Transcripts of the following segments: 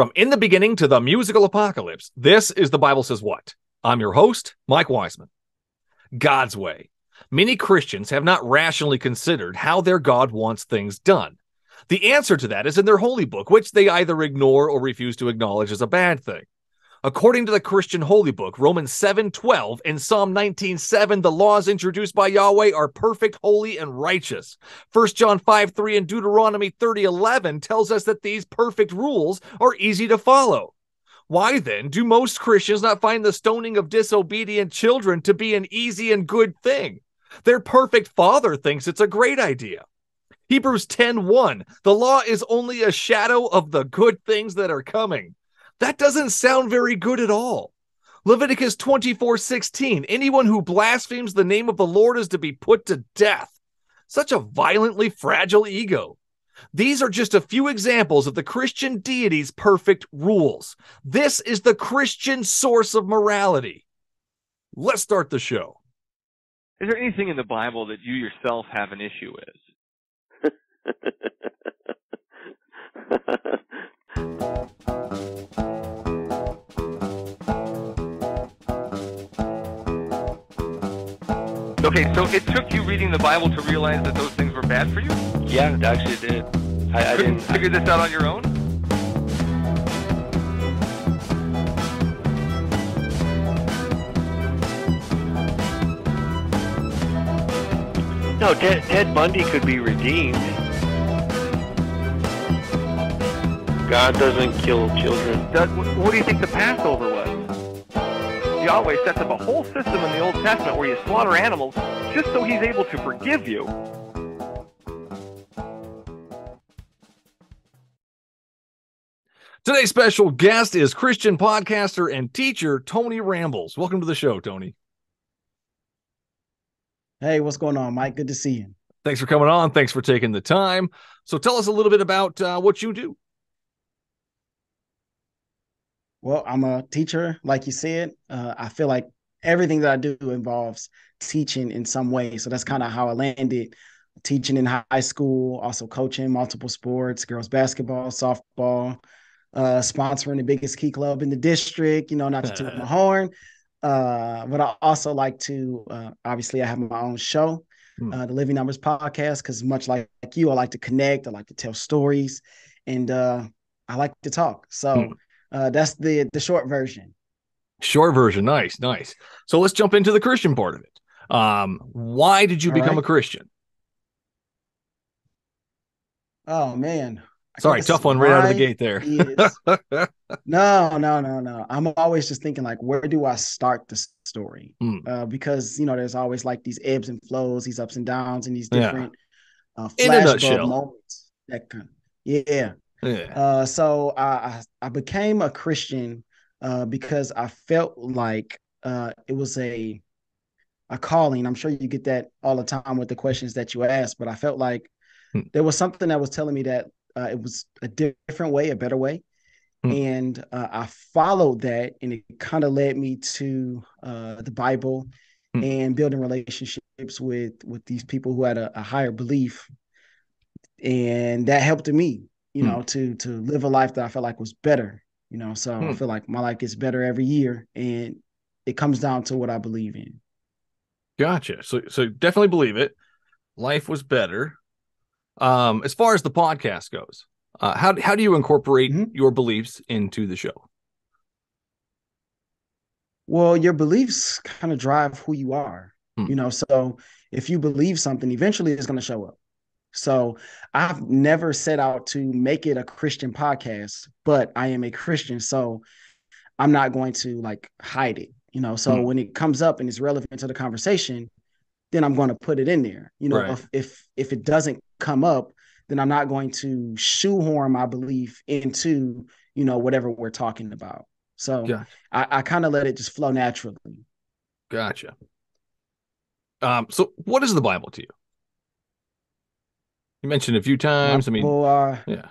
From in the beginning to the musical apocalypse, this is the Bible Says What. I'm your host, Mike Wiseman. God's way. Many Christians have not rationally considered how their God wants things done. The answer to that is in their holy book, which they either ignore or refuse to acknowledge as a bad thing. According to the Christian Holy Book, Romans 7:12 and Psalm 19:7, the laws introduced by Yahweh are perfect, holy, and righteous. 1 John 5 3 and Deuteronomy 30:11 tells us that these perfect rules are easy to follow. Why then do most Christians not find the stoning of disobedient children to be an easy and good thing? Their perfect father thinks it's a great idea. Hebrews 10:1, the law is only a shadow of the good things that are coming. That doesn't sound very good at all. Leviticus 24 16. Anyone who blasphemes the name of the Lord is to be put to death. Such a violently fragile ego. These are just a few examples of the Christian deity's perfect rules. This is the Christian source of morality. Let's start the show. Is there anything in the Bible that you yourself have an issue with? Okay, so it took you reading the Bible to realize that those things were bad for you? Yeah, it actually did. I, I didn't figure this out on your own. No, Ted, Ted Bundy could be redeemed. God doesn't kill children. Does, what do you think the Passover? Yahweh sets up a whole system in the Old Testament where you slaughter animals just so he's able to forgive you. Today's special guest is Christian podcaster and teacher Tony Rambles. Welcome to the show, Tony. Hey, what's going on, Mike? Good to see you. Thanks for coming on. Thanks for taking the time. So, tell us a little bit about uh, what you do. Well, I'm a teacher, like you said. Uh, I feel like everything that I do involves teaching in some way. So that's kind of how I landed teaching in high school, also coaching multiple sports, girls basketball, softball, uh, sponsoring the biggest key club in the district, you know, not to toot my horn. Uh, but I also like to, uh, obviously, I have my own show, hmm. uh, the Living Numbers podcast, because much like, like, you, I like to connect, I like to tell stories, and uh, I like to talk. So, hmm. Uh, that's the the short version. Short version, nice, nice. So let's jump into the Christian part of it. Um, why did you All become right. a Christian? Oh man. Sorry, tough one right out of the gate there. no, no, no, no. I'm always just thinking like, where do I start the story? Mm. Uh, because you know, there's always like these ebbs and flows, these ups and downs, and these different yeah. uh, flashback moments. That kind of, yeah. Yeah. Uh, so I, I became a Christian uh, because I felt like uh, it was a a calling. I'm sure you get that all the time with the questions that you ask, but I felt like hmm. there was something that was telling me that uh, it was a different way, a better way. Hmm. And uh, I followed that, and it kind of led me to uh, the Bible hmm. and building relationships with with these people who had a, a higher belief, and that helped me you hmm. know, to to live a life that I felt like was better. You know, so hmm. I feel like my life gets better every year, and it comes down to what I believe in. Gotcha. So so definitely believe it. Life was better. Um, as far as the podcast goes, uh, how how do you incorporate mm-hmm. your beliefs into the show? Well, your beliefs kind of drive who you are. Hmm. You know, so if you believe something, eventually it's going to show up. So I've never set out to make it a Christian podcast, but I am a Christian. So I'm not going to like hide it, you know. So mm. when it comes up and it's relevant to the conversation, then I'm going to put it in there. You know, right. if, if if it doesn't come up, then I'm not going to shoehorn my belief into, you know, whatever we're talking about. So gotcha. I, I kind of let it just flow naturally. Gotcha. Um, so what is the Bible to you? You mentioned a few times. I mean, well, uh, yeah.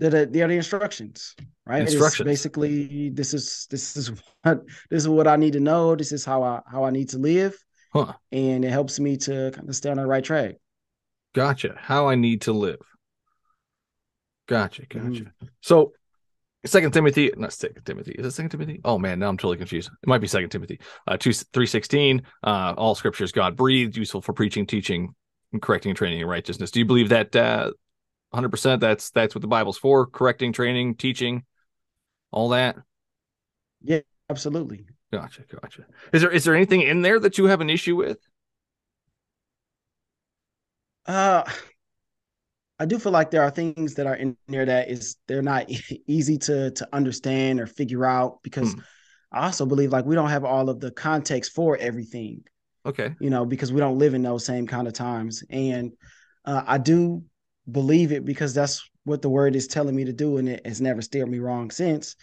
They're the, they're the instructions, right? Instructions. Basically, this is this is what this is what I need to know. This is how I how I need to live, huh. and it helps me to kind of stay on the right track. Gotcha. How I need to live. Gotcha, gotcha. Mm-hmm. So Second Timothy, not Second Timothy. Is it Second Timothy? Oh man, now I'm totally confused. It might be Second Timothy. Uh, two three sixteen. Uh, all scriptures God breathed, useful for preaching, teaching, and correcting, and training in righteousness. Do you believe that? Uh, hundred percent. That's that's what the Bible's for: correcting, training, teaching, all that. Yeah, absolutely. Gotcha, gotcha. Is there is there anything in there that you have an issue with? Uh, I do feel like there are things that are in there that is they're not easy to to understand or figure out because hmm. I also believe like we don't have all of the context for everything. Okay. You know, because we don't live in those same kind of times. And uh, I do believe it because that's what the word is telling me to do, and it has never steered me wrong since.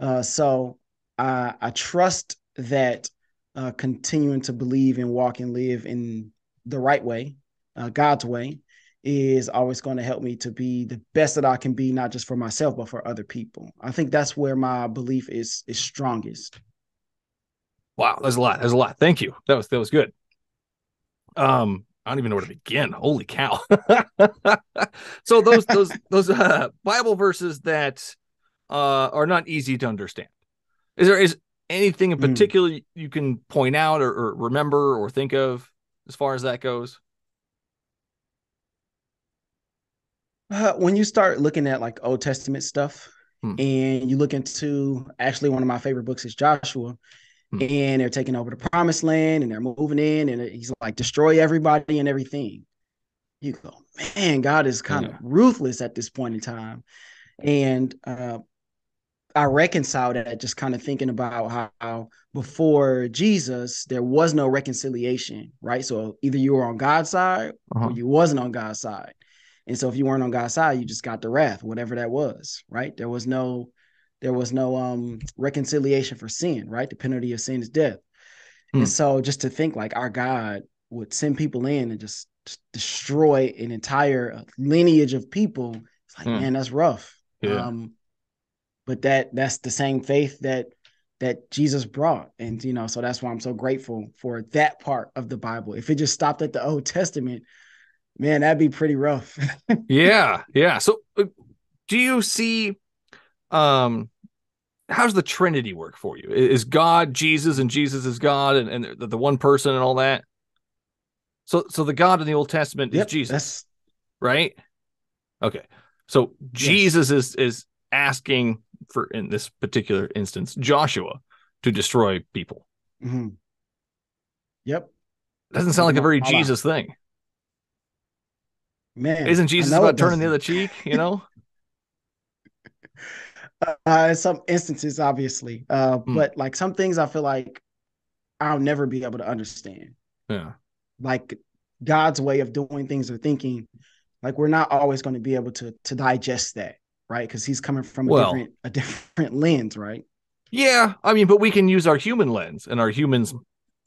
Uh, so I, I trust that uh, continuing to believe and walk and live in the right way, uh, God's way, is always going to help me to be the best that I can be, not just for myself, but for other people. I think that's where my belief is is strongest. Wow, there's a lot. There's a lot. Thank you. That was that was good. Um, I don't even know where to begin. Holy cow! so those those those uh, Bible verses that uh, are not easy to understand. Is there is anything in hmm. particular mm. you can point out or, or remember or think of as far as that goes? Uh, when you start looking at like Old Testament stuff, hmm. and you look into actually one of my favorite books is Joshua, hmm. and they're taking over the Promised Land and they're moving in, and he's like destroy everybody and everything. You go, man, God is kind yeah. of ruthless at this point in time, and uh, I reconcile that just kind of thinking about how, how, before Jesus there was no reconciliation, right? So either you were on God's side uh-huh. or you wasn't on God's side. And so if you weren't on God's side, you just got the wrath, whatever that was, right? There was no there was no um reconciliation for sin, right? The penalty of sin is death. Hmm. And so just to think like our God would send people in and just, just destroy an entire uh, lineage of people, it's like, hmm. man, that's rough. Yeah. Um, but that that's the same faith that that Jesus brought. And you know, so that's why I'm so grateful for that part of the Bible. If it just stopped at the Old Testament, man, that'd be pretty rough. yeah, yeah. So, uh, do you see, um, how's the Trinity work for you? Is God Jesus and Jesus is God and, and the, the one person and all that? So, so the God in the Old Testament yep, is Jesus, right? Okay, so Jesus yes. is is asking for in this particular instance Joshua to destroy people. Mm-hmm. Yep, doesn't sound like a very Jesus thing. Man, isn't Jesus about turning the other cheek? You know. uh, some instances, obviously, uh, mm. but like some things, I feel like I'll never be able to understand. Yeah, like God's way of doing things or thinking. Like we're not always going to be able to to digest that, right? Because He's coming from a well, different a different lens, right? Yeah, I mean, but we can use our human lens and our humans,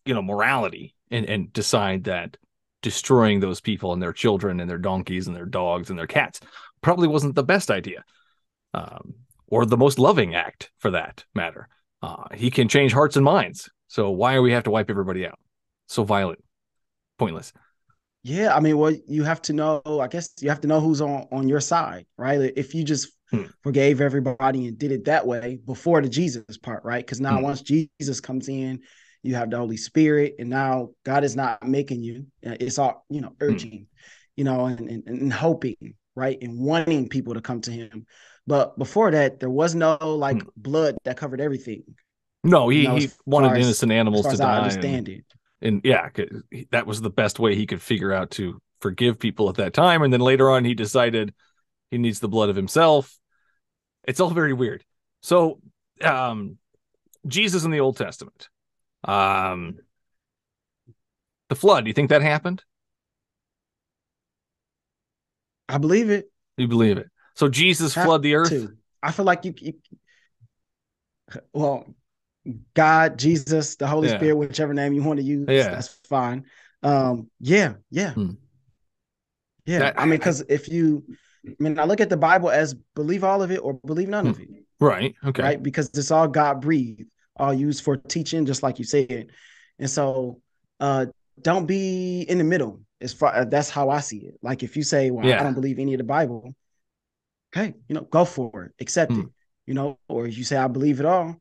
you know, morality and and decide that destroying those people and their children and their donkeys and their dogs and their cats probably wasn't the best idea um, or the most loving act for that matter. Uh, he can change hearts and minds. So why do we have to wipe everybody out? So violent, pointless. Yeah, I mean, well, you have to know. I guess you have to know who's on on your side, right? If you just hmm. forgave everybody and did it that way before the Jesus part, right? Because now hmm. once Jesus comes in you have the Holy Spirit, and now God is not making you. Uh, it's all you know, hmm. urging, mm. you know, and, and, and hoping, right, and wanting people to come to Him. But before that, there was no like mm. blood that covered everything. No, he, you know, he wanted as, innocent animals to die. I understand and, it. And yeah, that was the best way he could figure out to forgive people at that time. And then later on, he decided he needs the blood of himself. It's all very weird. So, um, Jesus in the Old Testament, um, the flood. Do you think that happened? I believe it. You believe it. So Jesus flood the earth. I feel like you, you, Well, God, Jesus, the Holy yeah. Spirit, whichever name you want to use, yeah. that's fine. Um, yeah, yeah, hmm. yeah. That, I mean, because if you, I mean, I look at the Bible as believe all of it or believe none of hmm. it. Right. Okay. Right. Because it's all God breathed all used for teaching, just like you said. And so uh, don't be in the middle. As far that's how I see it. Like if you say, "Well, yeah. I don't believe any of the Bible," okay, you know, go for it, accept mm. it, you know, or you say, I believe it all,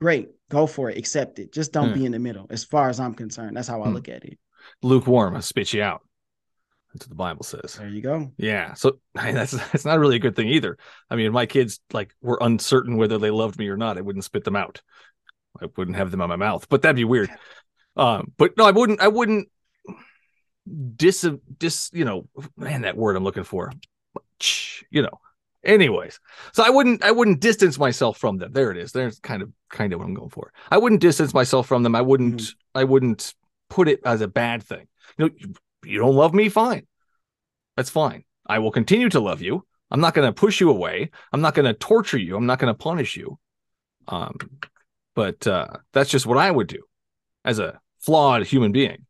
great, go for it, accept it. Just don't be in the middle, as far as I'm concerned. That's how I mm. look at it. Lukewarm, I spit you out. That's what the Bible says. There you go. Yeah. So that's that's not really a good thing either. I mean, my kids like were uncertain whether they loved me or not. I wouldn't spit them out. I wouldn't have them on my mouth, but that'd be weird. Um, but no, I wouldn't. I wouldn't dis dis. You know, man, that word I'm looking for. You know. Anyways, so I wouldn't. I wouldn't distance myself from them. There it is. There's kind of kind of what I'm going for. I wouldn't distance myself from them. I wouldn't. Mm-hmm. I wouldn't put it as a bad thing. You know, you, you don't love me, fine. That's fine. I will continue to love you. I'm not going to push you away. I'm not going to torture you. I'm not going to punish you. Um, but uh, that's just what I would do as a flawed human being.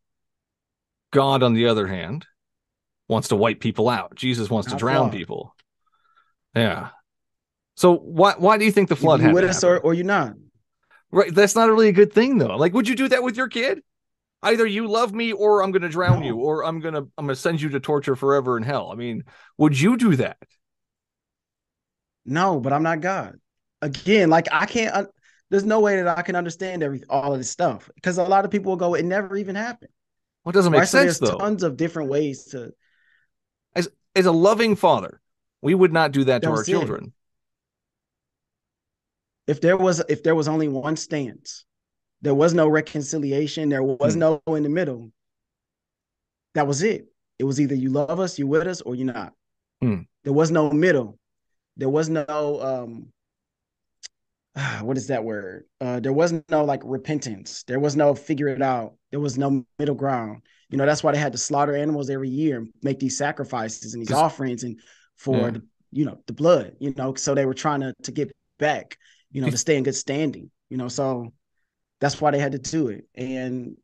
God, on the other hand, wants to wipe people out. Jesus wants not to drown people. Yeah. So why why do you think the flood you with us or, or you not? Right. That's not really a good thing though. Like, would you do that with your kid? Either you love me or I'm gonna drown no. you, or I'm gonna I'm gonna send you to torture forever in hell. I mean, would you do that? No, but I'm not God. Again, like I can't there's no way that I can understand every all of this stuff because a lot of people will go, it never even happened. Well, it doesn't make right? sense so there's though. Tons of different ways to. As as a loving father, we would not do that to our children. It. If there was if there was only one stance, there was no reconciliation, there was hmm. no in the middle. That was it. It was either you love us, you with us, or you're not. Hmm. There was no middle. There was no um what is that word? Uh, there was no like repentance. There was no figure it out. There was no middle ground. You know, that's why they had to slaughter animals every year and make these sacrifices and these offerings and for yeah. the, you know the blood. You know, so they were trying to to get back. You know, to stay in good standing. You know, so that's why they had to do it. And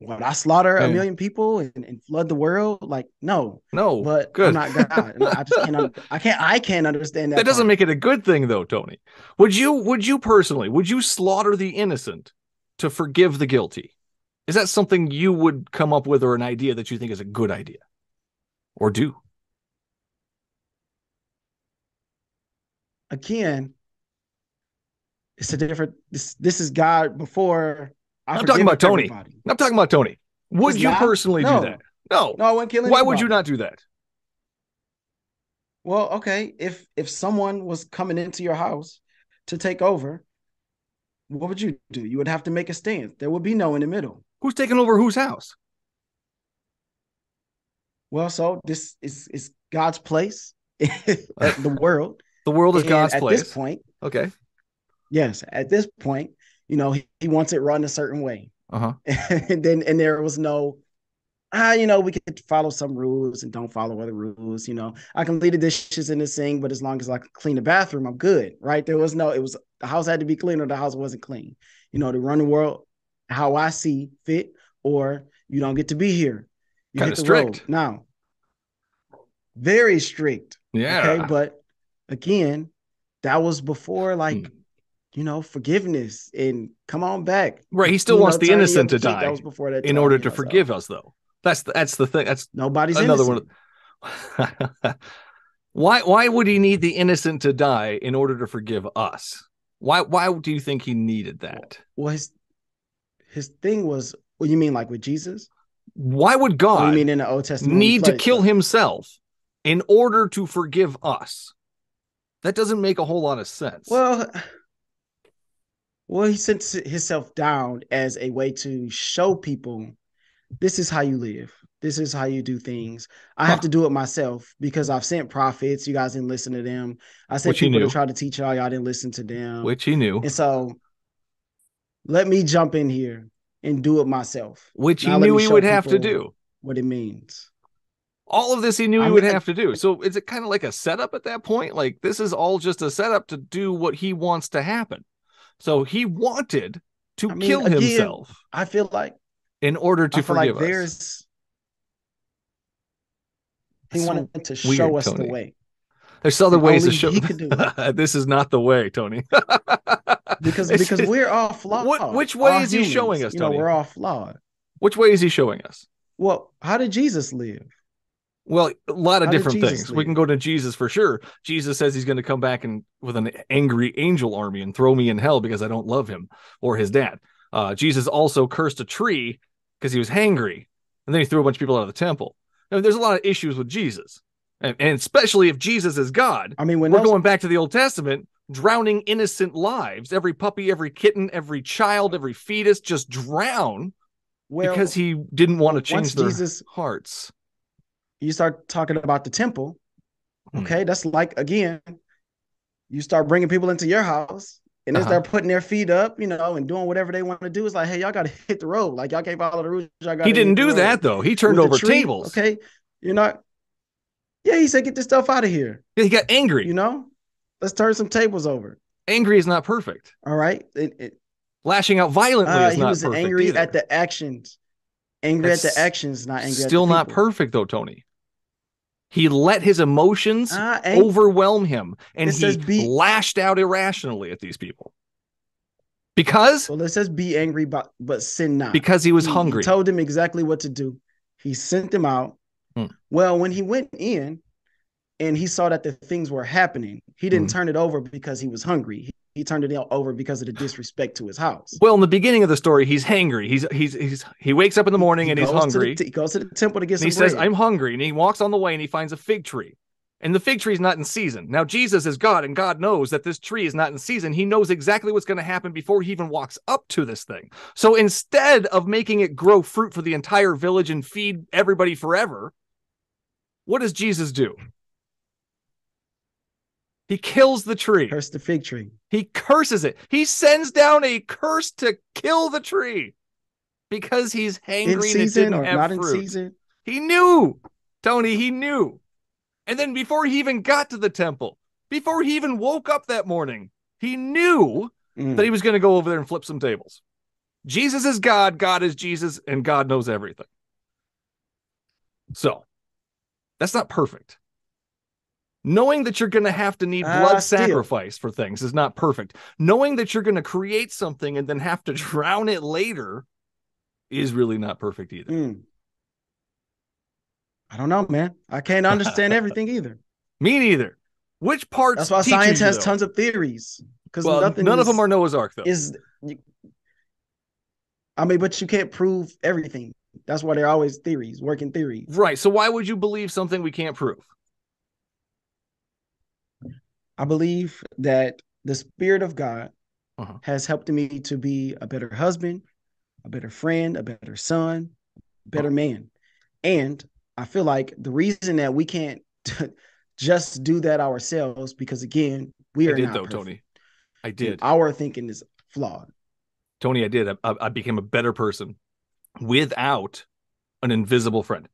what I slaughter a million people and, and, flood the world? Like, no, no, but good. I'm not God. I just can't. I can't. I can't understand that. That doesn't part. make it a good thing, though, Tony. Would you? Would you personally? Would you slaughter the innocent to forgive the guilty? Is that something you would come up with, or an idea that you think is a good idea, or do? Again, it's a different. This this is God before I am talking about Tony. Everybody. I'm talking about Tony. Would it's you not? personally no. do that? No. No, I wouldn't kill anybody. Why would you not do that? Well, okay. If if someone was coming into your house to take over, what would you do? You would have to make a stand. There would be no in the middle. Who's taking over whose house? Well, so this is is God's place, the world. The world is and God's at place. At this point, okay. Yes, at this point, you know, he, he wants it run a certain way. Uh-huh. and then and there was no ah, you know, we could follow some rules and don't follow other rules. You know, I can leave the dishes in the sink, but as long as I can clean the bathroom, I'm good. Right. There was no, it was the house had to be clean or the house wasn't clean. You know, to run the world how I see fit, or you don't get to be here. You kind of strict. Road. Now, very strict. Yeah. Okay. But again, that was before like hmm you know, forgiveness and come on back. Right. He still you wants know, the innocent to die. That was before that in order to forgive us, though. That's the, that's the thing. That's nobody's another innocent. one. why why would he need the innocent to die in order to forgive us? Why why do you think he needed that? Well, his his thing was. What you mean, like with Jesus? Why would God? you mean in the Old Testament? Need to kill himself in order to forgive us? That doesn't make a whole lot of sense. Well, well, he sent himself down as a way to show people this is how you live. This is how you do things. I huh. have to do it myself because I've sent prophets. You guys didn't listen to them. I sent Which people to try to teach y'all. Y'all didn't listen to them. Which he knew. And so let me jump in here and do it myself. Which he knew he would have to do. What it means. All of this he knew he I would have to do. So is it kind of like a setup at that point? Like this is all just a setup to do what he wants to happen. So he wanted to I mean, kill again, himself. I feel like in order to forgive like us. There's he wanted to show weird, us Tony. the way. There's other ways to show. this is not the way, Tony. because because we're all flawed. What, which way all is humans, he showing us? You know, we're all flawed. Which way is he showing us? Well, how did Jesus live? Well, a lot of How different things. Leave? We can go to Jesus for sure. Jesus says he's going to come back and with an angry angel army and throw me in hell because I don't love him or his dad. Uh, Jesus also cursed a tree because he was hangry, and then he threw a bunch of people out of the temple. I mean, there's a lot of issues with Jesus, and, and especially if Jesus is God. I mean, when we're those... going back to the Old Testament, drowning innocent lives, every puppy, every kitten, every child, every fetus just drown well, because he didn't want to change their Jesus, hearts you start talking about the temple. Hmm. Okay, that's like again, you start bringing people into your house and uh-huh. they start putting their feet up, you know, and doing whatever they want to do. It's like, hey, y'all got to hit the road. Like y'all can't follow the rules. He didn't do that though. He turned over tables. Okay, you're not. Yeah, he said, get this stuff out of here. Yeah, he got angry. You know, let's turn some tables over. Angry is not perfect. All right. It, it, Lashing out violently uh, is he not was perfect. Angry either. at the actions. Angry That's at the actions, not angry. Still not perfect though, Tony. He let his emotions uh, overwhelm him and he be, lashed out irrationally at these people. Because well, it says be angry, but but sin not. Because he was he, hungry. He told him exactly what to do. He sent them out. Hmm. Well, when he went in and he saw that the things were happening, he didn't hmm. turn it over because he was hungry he turned it over because of the disrespect to his house. Well, in the beginning of the story, he's hangry. He's he's he's he wakes up in the morning he and he's hungry. The, he goes to the temple to get and some. He bread. says, "I'm hungry," and he walks on the way and he finds a fig tree. And the fig tree is not in season. Now, Jesus is God, and God knows that this tree is not in season. He knows exactly what's going to happen before he even walks up to this thing. So instead of making it grow fruit for the entire village and feed everybody forever, what does Jesus do? He kills the tree. Curse the fig tree. He curses it. He sends down a curse to kill the tree because he's hangry in season or not fruit. in season. He knew, Tony. He knew. And then before he even got to the temple, before he even woke up that morning, he knew mm. that he was going to go over there and flip some tables. Jesus is God, God is Jesus, and God knows everything. So that's not perfect knowing that you're going to have to need ah, blood uh, sacrifice for things is not perfect. Knowing that you're going to create something and then have to drown it later is really not perfect either. Mm. i don't know man. I can't understand everything either. Me neither. Which parts that's why science has though? tons of theories because well, none is, of them are noah's ark though. is i mean but you can't prove everything. That's why they're always theories working theories. Right so why would you believe something we can't prove I believe that the Spirit of God uh-huh. has helped me to be a better husband, a better friend, a better son, better uh-huh. man. And I feel like the reason that we can't just do that ourselves, because again, we are I did not though, perfect. Tony. I did. Our thinking is flawed. Tony, I did. I, I became a better person without an invisible friend.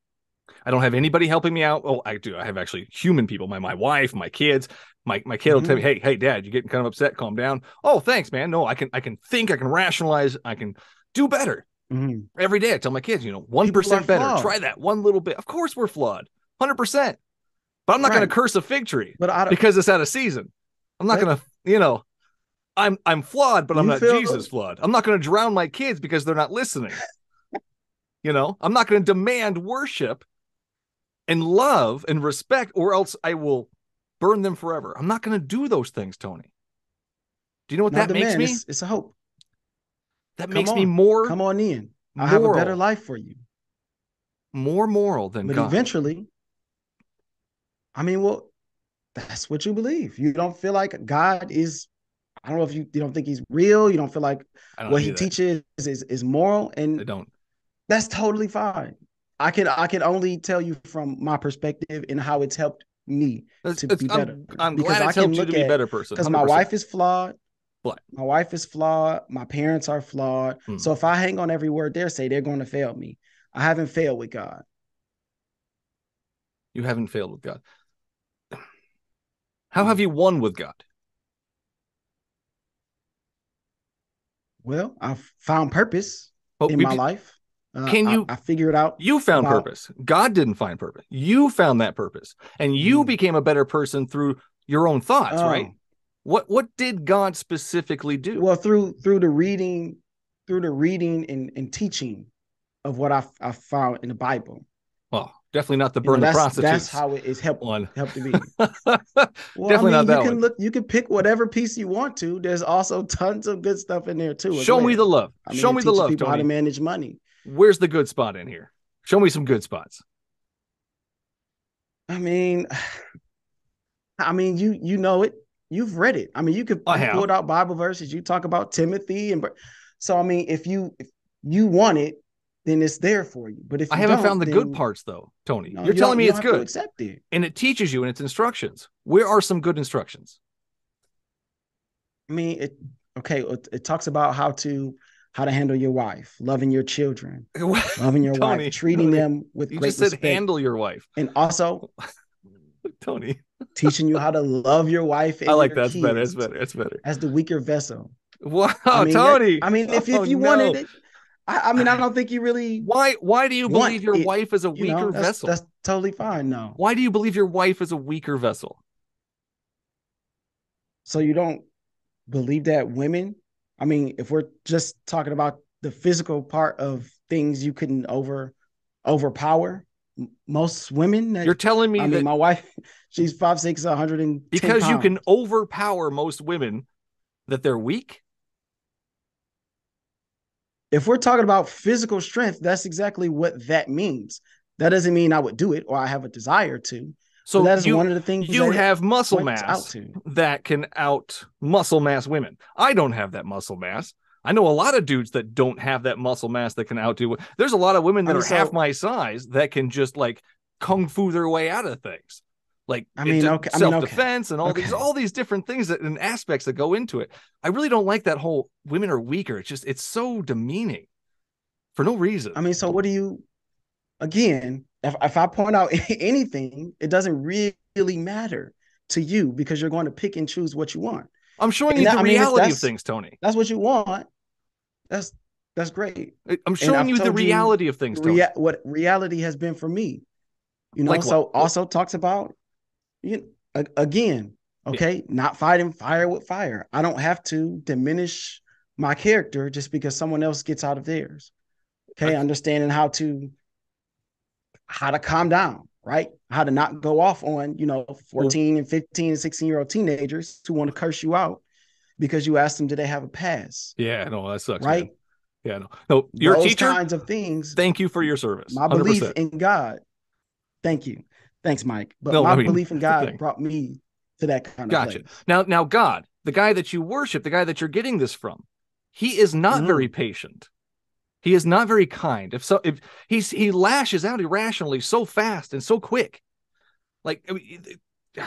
I don't have anybody helping me out. Oh, I do. I have actually human people, my my wife, my kids. My my kid will tell me, mm-hmm. "Hey, hey, Dad, you're getting kind of upset. Calm down." Oh, thanks, man. No, I can I can think, I can rationalize, I can do better. Mm-hmm. Every day, I tell my kids, you know, one percent better. Flawed. Try that one little bit. Of course, we're flawed, hundred percent. But I'm not right. going to curse a fig tree, but because it's out of season. I'm not going to, you know, I'm I'm flawed, but I'm not feel... Jesus flawed. I'm not going to drown my kids because they're not listening. you know, I'm not going to demand worship and love and respect, or else I will burn them forever. I'm not going to do those things, Tony. Do you know what not that makes man. me? It's, it's, a hope. That Come makes on. me more. Come on in. I have a better life for you. More moral than but God. eventually, I mean, well, that's what you believe. You don't feel like God is. I don't know if you you don't think he's real. You don't feel like what he that. teaches is is moral, and I don't. That's totally fine. I can I can only tell you from my perspective and how it's helped me it's, to it's, be better. I'm, I'm glad it's helped you to be a better person. Because my wife is flawed. What? My wife is flawed. My parents are flawed. Hmm. So if I hang on every word they say, they're going to fail me. I haven't failed with God. You haven't failed with God. How have you won with God? Well, I've found purpose in my life. Uh, Can you? I, I figure it out. You found about, purpose. God didn't find purpose. You found that purpose, and you mm. became a better person through your own thoughts, um, right? What What did God specifically do? Well, through through the reading, through the reading and, and teaching of what I I found in the Bible. Well, definitely not the burn you know, the prostitutes. That's how it is helped one. helped to be. well, definitely I mean, not that you can one. look. You can pick whatever piece you want to. There's also tons of good stuff in there too. Show well. me the love. I mean, Show me the love. People Tony. how to manage money. Where's the good spot in here? Show me some good spots. I mean, I mean, you you know it. You've read it. I mean, you could pull out Bible verses. You talk about Timothy and so I mean, if you if you want it, then it's there for you. But if I haven't found the good parts though, Tony, no, you're you telling me it's good. accept it, and it teaches you in its instructions. Where are some good instructions? I mean, it okay. It, it talks about how to how to handle your wife, loving your children, loving your Tony, wife, treating Tony, them with you great just said respect. handle your wife, and also Tony teaching you how to love your wife. I like that's better. It's better. It's better. As the weaker vessel. Wow, I mean, Tony. I mean, if, if oh, you no. wanted it, I, I, mean, I don't think you really. Why? Why do you believe your it, wife is a weaker you know, that's, vessel? That's totally fine. No. Why do you believe your wife is a weaker vessel? So you don't believe that women? I mean, if we're just talking about the physical part of things, you couldn't over overpower most women. You're telling me I that mean, my wife, she's five six, hundred and because pounds. you can overpower most women, that they're weak if we're talking about physical strength, that's exactly what that means. That doesn't mean I would do it or I have a desire to. So that is you, one of the things you have muscle mass that can out muscle mass women. I don't have that muscle mass. I know a lot of dudes that don't have that muscle mass that can outdo. There's a lot of women that are so, half my size that can just like kung fu their way out of things like I mean, okay, self I mean, defense okay. and all okay. these all these different things that, and aspects that go into it. I really don't like that whole women are weaker. It's just it's so demeaning for no reason. I mean, so what do you? Again, if if I point out anything, it doesn't really matter to you because you're going to pick and choose what you want. I'm showing and you that, the I reality mean, of things, Tony. That's what you want. That's that's great. I'm showing you the reality you of things, Tony. Rea- what reality has been for me. You know, like so also talks about you again, okay, yeah. not fighting fire with fire. I don't have to diminish my character just because someone else gets out of theirs. Okay, I, understanding how to how to calm down, right? How to not go off on, you know, 14 and 15 and 16 year old teenagers who want to curse you out because you asked them, did they have a pass? Yeah, no, that sucks. Right. Man. Yeah, no, no, your Those teacher kinds of things. Thank you for your service. My 100%. belief in God. Thank you. Thanks, Mike. But no, my I mean, belief in God brought me to that kind gotcha. of place. Now, now, God, the guy that you worship, the guy that you're getting this from, he is not mm-hmm. very patient. He is not very kind. If so, if he's he lashes out irrationally so fast and so quick, like I mean,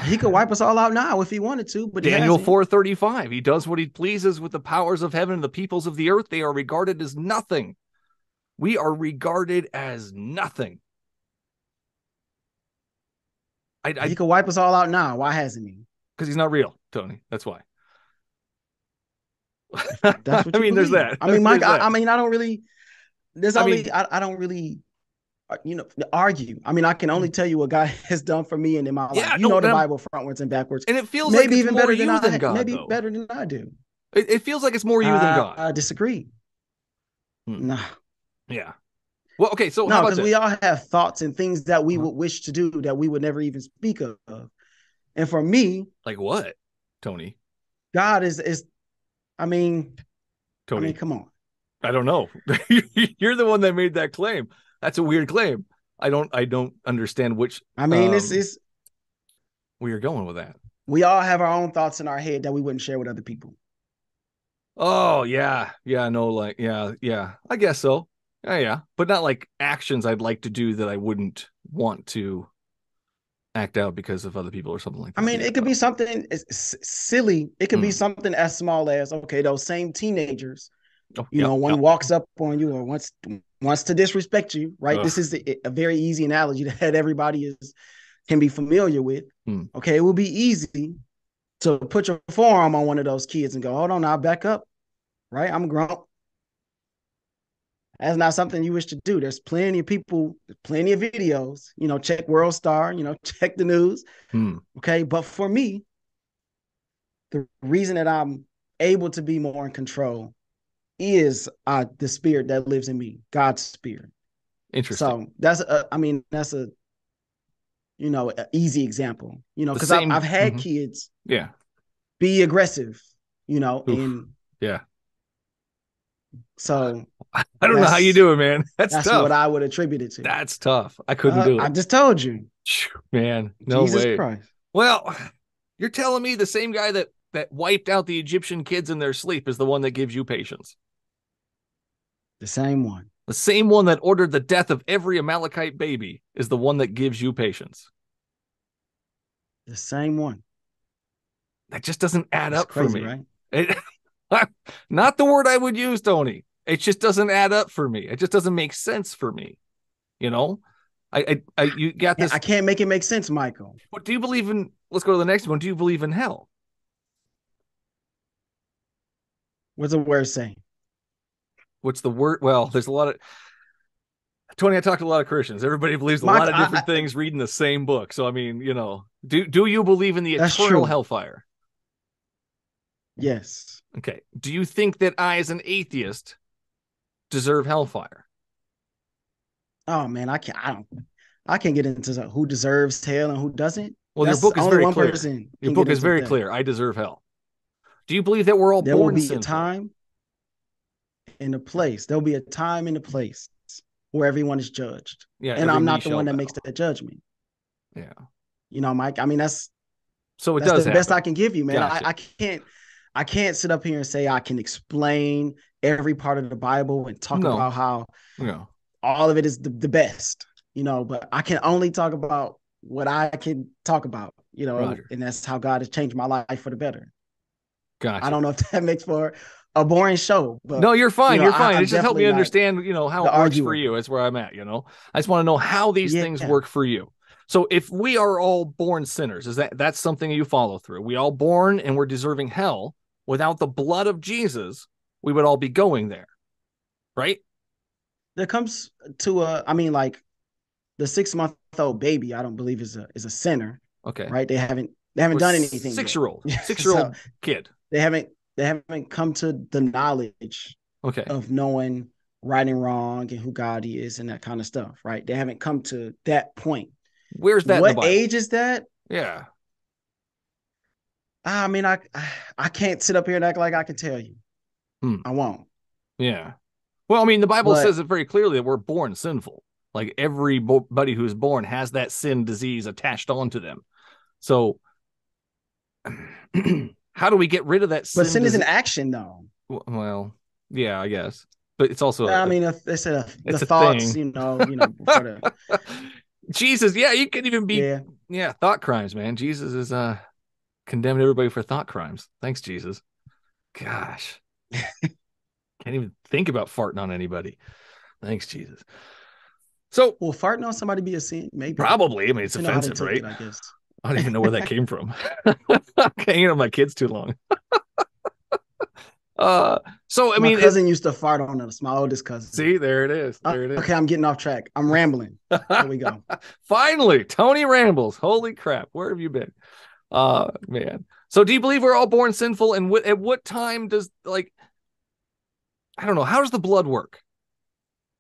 he could wipe us all out now if he wanted to. But Daniel four thirty five, he does what he pleases with the powers of heaven and the peoples of the earth. They are regarded as nothing. We are regarded as nothing. I, I, he could wipe us all out now. Why hasn't he? Because he's not real, Tony. That's why. That's what I mean. Believe. There's that. I mean, Mike. I, I, mean, I don't really. There's I only. Mean, I, I, don't really. Uh, you know, argue. I mean, I can only mm. tell you what God has done for me and in my yeah, life. You no, know the Bible frontwards and backwards, and it feels maybe like even better than, I, than God. Maybe though. better than I do. It, it, feels like it's more you than God. I disagree. Hmm. Nah. Yeah. Well, okay, so no, because we all have thoughts and things that we uh-huh. would wish to do that we would never even speak of. And for me, like what, Tony? God is is, I mean, Tony, I mean, come on. I don't know. You're the one that made that claim. That's a weird claim. I don't. I don't understand which. I mean, um, it's it's where you're going with that. We all have our own thoughts in our head that we wouldn't share with other people. Oh yeah, yeah. No, like yeah, yeah. I guess so. Yeah, yeah, but not like actions I'd like to do that I wouldn't want to act out because of other people or something like that. I mean, it could be something silly. It could mm. be something as small as okay, those same teenagers. Oh, you yep, know, one yep. walks up on you or wants wants to disrespect you, right? Ugh. This is a, a, very easy analogy that everybody is can be familiar with. Mm. Okay, it will be easy to put your forearm on one of those kids and go, "Hold on, I'll back up." Right? I'm grown. That's not something you wish to do. There's plenty of people, plenty of videos. You know, check World Star. You know, check the news. Hmm. Okay, but for me, the reason that I'm able to be more in control is uh, the spirit that lives in me, God's spirit. Interesting. So that's a, I mean, that's a you know, an easy example. You know, because I've, I've, had mm-hmm. kids. Yeah. Be aggressive. You know, Oof. and yeah. So I don't know how you do it, man. That's, that's tough. what I would attribute it to. That's tough. I couldn't uh, do it. I just told you, man. No Jesus way. Christ. Well, you're telling me the same guy that that wiped out the Egyptian kids in their sleep is the one that gives you patience. The same one. The same one that ordered the death of every Amalekite baby is the one that gives you patience. The same one. That just doesn't add That's up crazy, for me. Right? It, not the word I would use, Tony. It just doesn't add up for me. It just doesn't make sense for me. You know, I, I, I you got this. I can't make it make sense, Michael. What do you believe in? Let's go to the next one. Do you believe in hell? What's the word say? What's the word? Well, there's a lot of Tony. I talked to a lot of Christians. Everybody believes a My- lot of different I- things reading the same book. So I mean, you know, do do you believe in the eternal hellfire? Yes. Okay. Do you think that I, as an atheist, deserve hellfire? Oh man, I can't. I don't. I can't get into who deserves hell and who doesn't. Well, That's your book is only very one clear. person Your book is very that. clear. I deserve hell. Do you believe that we're all There will born be sinful? a time and a place. There'll be a time and a place where everyone is judged, Yeah, and I'm not the one that bow. makes that judgment. Yeah. You know, Mike. I mean, that's So it that's does the best I can give you, man. Gotcha. I, I can't. I can't sit up here and say I can explain every part of the Bible and talk No. about how Yeah. all of it is the, the best, you know, but I can only talk about what I can talk about, you know, Roger. and that's how God has changed my life for the better. Gotcha. I don't know if that makes for a boring show, but no, you're fine. you know, I- fine. I'm it just helped me understand, you know, how it works for you. That's where I'm at, you know. I just want to know how these Yeah. things work for you. So if we are all born sinners, is that that's something you follow through? We all born and we're deserving hell. Without the blood of Jesus, we would all be going there. Right? there comes to a, I mean, like the six month old baby, I don't believe is a is a sinner, Okay. right? They haven't they haven't done anything. Six yet. year old. Six year old so- kid. They haven't they haven't come to the knowledge Okay. of knowing right and wrong and who God is and that kind of stuff, right? They haven't come to that point. Where's that what age is that? Yeah. I mean, I I can't sit up here and act like I can tell you. Hmm. I won't. Yeah. Well, I mean, the Bible But- says it very clearly that we're born sinful. Like everybody who's born has that sin disease attached onto them. So, how do we get rid of that sin? But sin is an action, though. well, yeah, I guess, but it's also. I mean, if it's a the It's a thoughts, thing. you know, you know, Jesus, yeah, you can even be, yeah. yeah. thought crimes, man. Jesus is uh condemned everybody for thought crimes. Thanks, Jesus. Gosh, can't even think about farting on anybody. Thanks, Jesus. So Will farting on somebody be a sin? Maybe. Probably. I mean, it's Depending on how they offensive, right? it, I guess. I don't even know where that came from. Hanging on my kids too long. uh, so I My mean, it- cousin used to fart on us. My oldest cousin. see, there it is. Uh, There it is. okay, I'm getting off track. I'm rambling. Here we go. Finally, Tony rambles. Holy crap! Where have you been? Uh, man. So, do you believe we're all born sinful? And wh- at what time does like, I don't know. How does the blood work?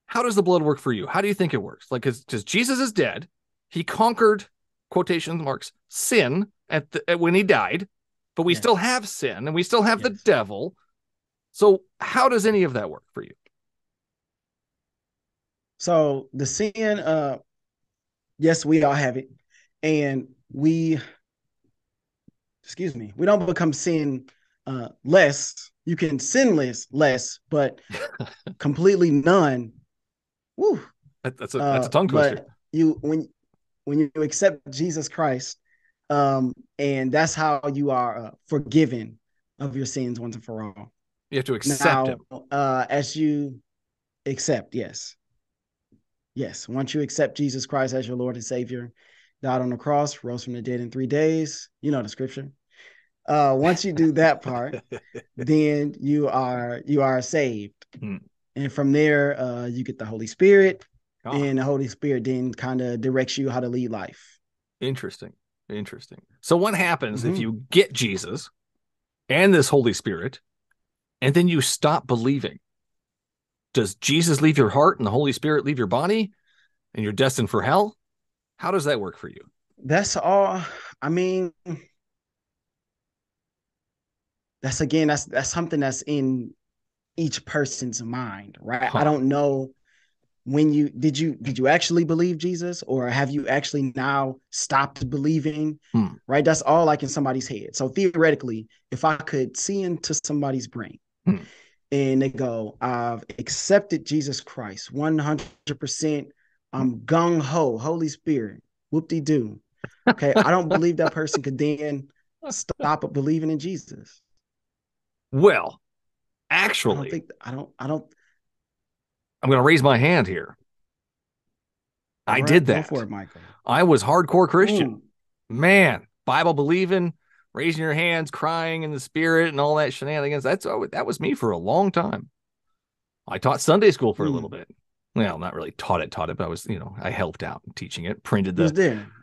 How does the blood work for you? How do you think it works? Like, because Jesus is dead, he conquered quotation marks sin at, the, at when he died, but we Yes. still have sin and we still have the devil. So, how does any of that work for you? So the sin, uh, yes, we all have it, and we, excuse me, we don't become sin uh, less. You can sin less, less, but completely none. Woo. That- that's a that's a Uh, tongue twister. But you when when you accept Jesus Christ, um, and that's how you are uh, forgiven of your sins once and for all. You have to accept now, him. uh, as you accept, yes, yes. Once you accept Jesus Christ as your Lord and Savior, died on the cross, rose from the dead in three days. You know the scripture. Uh, once you do that part, then you are you are saved, Hmm. and from there, uh, you get the Holy Spirit, And the Holy Spirit then kind of directs you how to lead life. Interesting. Interesting. So what happens if Mhm. you get Jesus and this Holy Spirit and then you stop believing? Does Jesus leave your heart and the Holy Spirit leave your body and you're destined for hell? How does that work for you? That's all. I mean, that's again, that's that's something that's in each person's mind, right? Huh. I don't know when you did you did you actually believe Jesus or have you actually now stopped believing? Hmm. Right? That's all like in somebody's head. So theoretically, if I could see into somebody's brain hmm. and they go, I've accepted Jesus Christ 100%, I'm gung ho, Holy Spirit, whoop de doo. Okay, I don't believe that person could then stop believing in Jesus. Well, actually, I don't think I don't I don't I'm going to raise my hand here. I right, did that. for it, Michael. I was hardcore Christian. Ooh. Man, Bible believing, raising your hands, crying in the spirit, and all that shenanigans. That's that was me for a long time. I taught Sunday school for a little hmm. bit. Well, not really taught it, taught it, but I was, you know, I helped out teaching it. Printed the,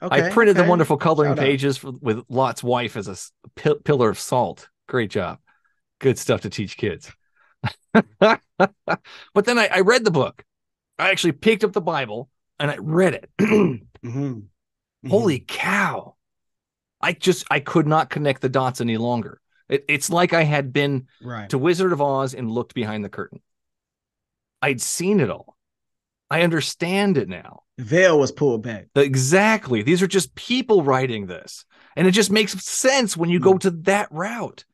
okay, I printed okay. the wonderful coloring Shout pages for, with Lot's wife as a p- pillar of salt. Great job, good stuff to teach kids. but then I, I, read the book. I actually picked up the Bible and I read it. mm-hmm. Mm-hmm. Holy cow. I just I could not connect the dots any longer. It, it's like I had been right. to Wizard of Oz and looked behind the curtain. I'd seen it all. I understand it now. The veil was pulled back. Exactly. These are just people writing this. And it just makes sense when you mm. go to that route.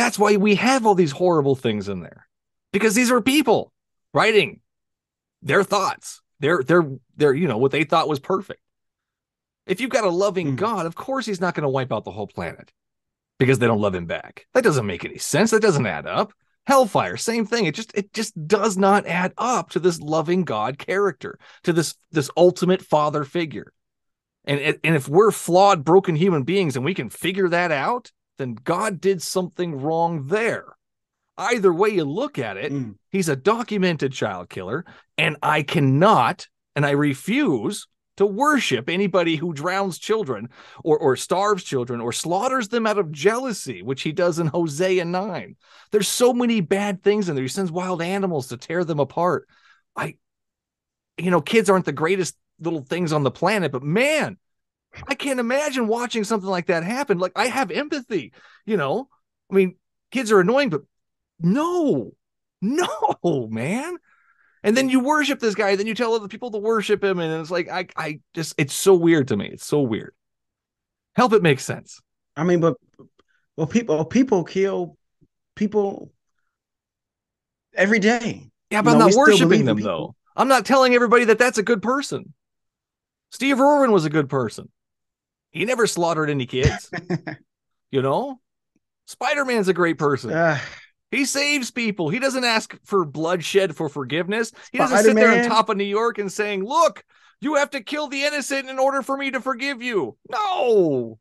That's why we have all these horrible things in there. Because these are people writing their thoughts. Their their their you know what they thought was perfect. If you've got a loving mm. God, of course he's not going to wipe out the whole planet because they don't love him back. That doesn't make any sense. That doesn't add up. Hellfire, same thing. It just it just does not add up to this loving God character, to this this ultimate father figure. And and if we're flawed, broken human beings and we can figure that out, then God did something wrong there. Either way you look at it, mm. he's a documented child killer, and I cannot and I refuse to worship anybody who drowns children or, or starves children or slaughters them out of jealousy, which he does in Hosea 9. There's so many bad things in there. He sends wild animals to tear them apart. I, you know, kids aren't the greatest little things on the planet, but man, I can't imagine watching something like that happen. Like I have empathy, you know. I mean, kids are annoying, but no, no, man. And then you worship this guy, then you tell other people to worship him, and it's like I, I just, it's so weird to me. It's so weird. Help it make sense. I mean, but well, people, oh, people kill people every day. Yeah, but you know, I'm not worshiping them though. I'm not telling everybody that that's a good person. Steve Irwin was a good person. He never slaughtered any kids. you know, Spider Man's a great person. Uh, he saves people. He doesn't ask for bloodshed for forgiveness. He doesn't Spider-Man. sit there on top of New York and saying, "Look, you have to kill the innocent in order for me to forgive you." No,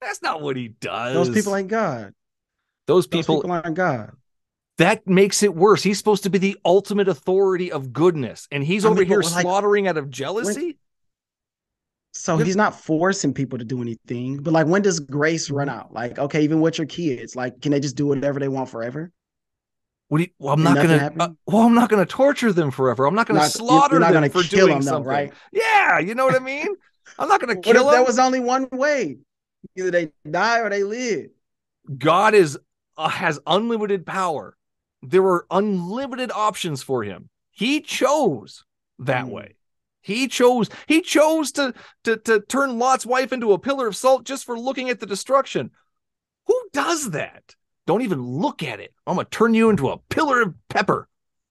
that's not what he does. Those people ain't God. Those people, Those people aren't God. That makes it worse. He's supposed to be the ultimate authority of goodness, and he's I over mean, here like, slaughtering out of jealousy. When, so he's not forcing people to do anything, but like when does grace run mm-hmm. out? Like, okay, even with your kids, like, can they just do whatever they want forever? What you, well, I'm not gonna. Uh, well, I'm not gonna torture them forever. I'm not gonna not, slaughter not them gonna for doing them, something. Right? Yeah, you know what I mean. I'm not gonna kill them. There was only one way: either they die or they live. God is uh, has unlimited power. There were unlimited options for him. He chose that mm. way. He chose he chose to, to to turn Lot's wife into a pillar of salt just for looking at the destruction. Who does that? Don't even look at it. I'm gonna turn you into a pillar of pepper.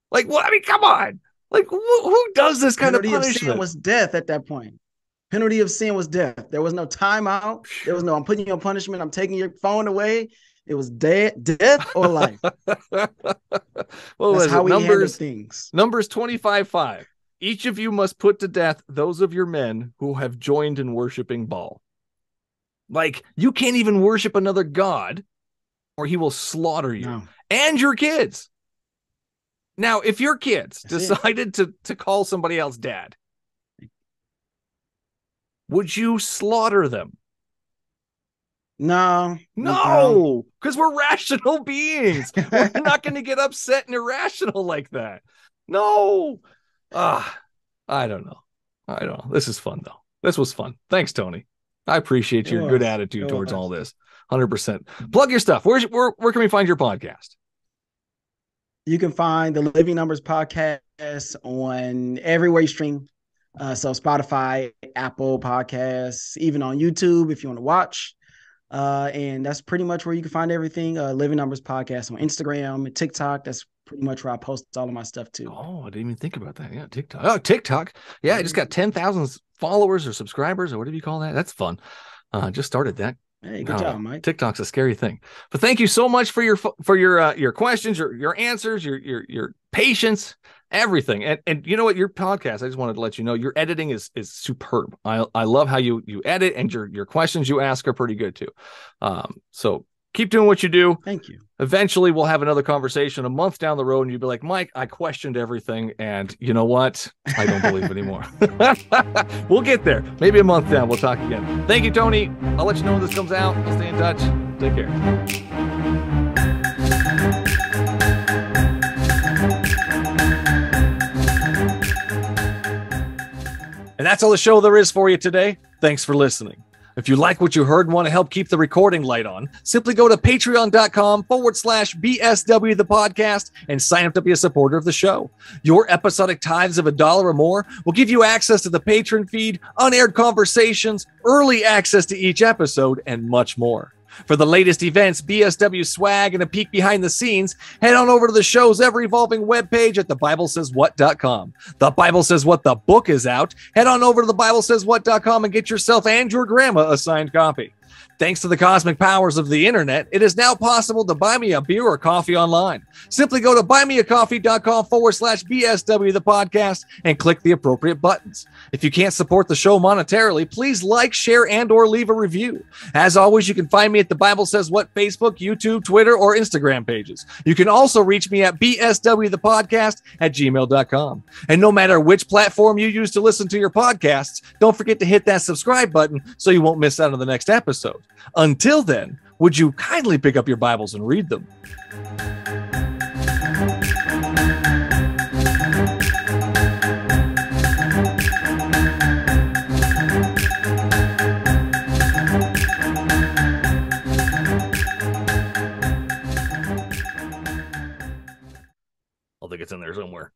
Like what? I mean, come on. Like who, who does this kind Penalty of punishment? Of sin was death at that point. Penalty of sin was death. There was no timeout. There was no I'm putting you on punishment. I'm taking your phone away. It was dead, death or life. what That's how it? we numbers, things. Numbers 25 5. Each of you must put to death those of your men who have joined in worshiping Baal. Like, you can't even worship another god, or he will slaughter you no. and your kids. Now, if your kids That's decided to, to call somebody else dad, would you slaughter them? No, no, because we're rational beings. we're not going to get upset and irrational like that. No, Ah, I don't know. I don't know. This is fun though. This was fun. Thanks, Tony. I appreciate your good attitude towards all this. 100%. Plug your stuff. Where's where where can we find your podcast? You can find the Living Numbers podcast on everywhere you stream. Uh, so Spotify, Apple Podcasts, even on YouTube if you want to watch. Uh, and that's pretty much where you can find everything. Uh, Living Numbers podcast on Instagram and TikTok. That's pretty much where I post all of my stuff too. Oh, I didn't even think about that. Yeah, TikTok. Oh, TikTok. Yeah, I just got 10,000 followers or subscribers or whatever you call that. That's fun. Uh, just started that. Hey, good job, Mike. TikTok's a scary thing. But thank you so much for your for your uh, your questions, your your answers, your your your patience, everything. And and you know what, your podcast, I just wanted to let you know your editing is is superb. I I love how you you edit and your your questions you ask are pretty good too. Um, so keep doing what you do. Thank you. Eventually, we'll have another conversation a month down the road, and you'll be like, Mike, I questioned everything. And you know what? I don't believe anymore. we'll get there. Maybe a month down, we'll talk again. Thank you, Tony. I'll let you know when this comes out. I'll stay in touch. Take care. And that's all the show there is for you today. Thanks for listening. If you like what you heard and want to help keep the recording light on, simply go to patreon.com forward slash BSW the podcast and sign up to be a supporter of the show. Your episodic tithes of a dollar or more will give you access to the patron feed, unaired conversations, early access to each episode, and much more. For the latest events, BSW swag, and a peek behind the scenes, head on over to the show's ever evolving webpage at thebiblesayswhat.com. The Bible Says What the book is out. Head on over to thebiblesayswhat.com and get yourself and your grandma a signed copy. Thanks to the cosmic powers of the internet, it is now possible to buy me a beer or coffee online. Simply go to buymeacoffee.com forward slash BSW the podcast and click the appropriate buttons. If you can't support the show monetarily, please like, share, and or leave a review. As always, you can find me at the Bible Says What Facebook, YouTube, Twitter, or Instagram pages. You can also reach me at BSW the podcast at gmail.com. And no matter which platform you use to listen to your podcasts, don't forget to hit that subscribe button so you won't miss out on the next Until then, would you kindly pick up your Bibles and read them? I think it's in there somewhere.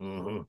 Mm-hmm.